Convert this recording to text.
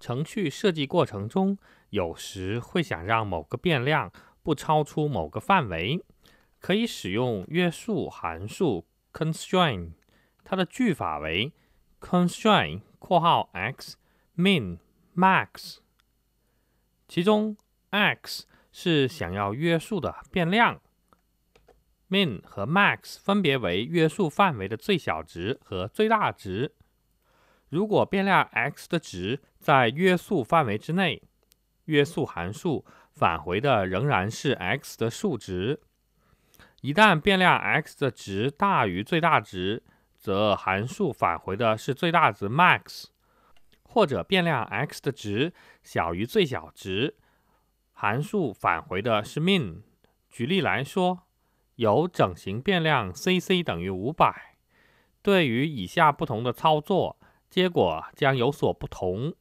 程序设计过程中，有时会想让某个变量不超出某个范围，可以使用约束函数 constrain 它的句法为 constrain（ 括号 x min max），其中 x 是想要约束的变量，min 和 max 分别为约束范围的最小值和最大值。如果变量 x 的值在约束范围之内，约束函数返回的仍然是 x 的数值。一旦变量 x 的值大于最大值，则函数返回的是最大值 max；或者变量 x 的值小于最小值，函数返回的是 min。举例来说，有整形变量 c c 等于五百，对于以下不同的操作。结果将有所不同。